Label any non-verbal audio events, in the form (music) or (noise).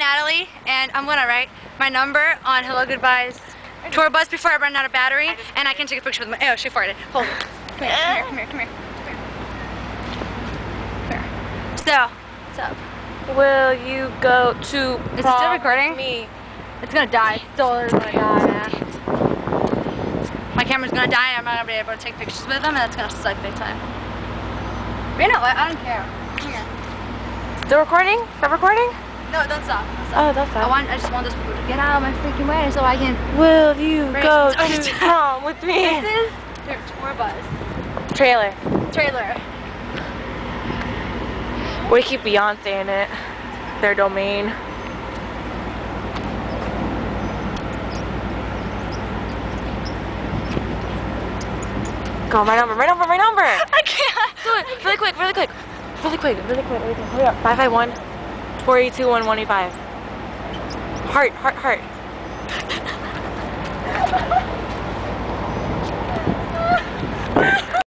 Natalie, and I'm gonna write my number on Hello Goodbyes tour bus before I run out of battery, and I can take a picture with my. Oh, she farted. Hold it. Come here, come here, come here, come here. Come here. So, what's up? Will you go to Is it still recording? me? It's gonna die. It's totally gonna die. My camera's gonna die, and I'm not gonna be able to take pictures with them, and that's gonna suck big time. But you know what? I don't care. Come here. Still recording? Stop recording? No, don't stop. Don't stop. Oh, that's I fine. want. I just want those people to get out of my freaking way so I can. Will you go (laughs) to prom with me? This is their tour bus Trailer. trailer. We keep Beyonce in it. Their domain. Go, my number, my number, my number! (laughs) I can't. Do it! Really quick, really quick. Really quick, really quick, really quick. Hurry up. 551 482 1185. Heart, heart, heart.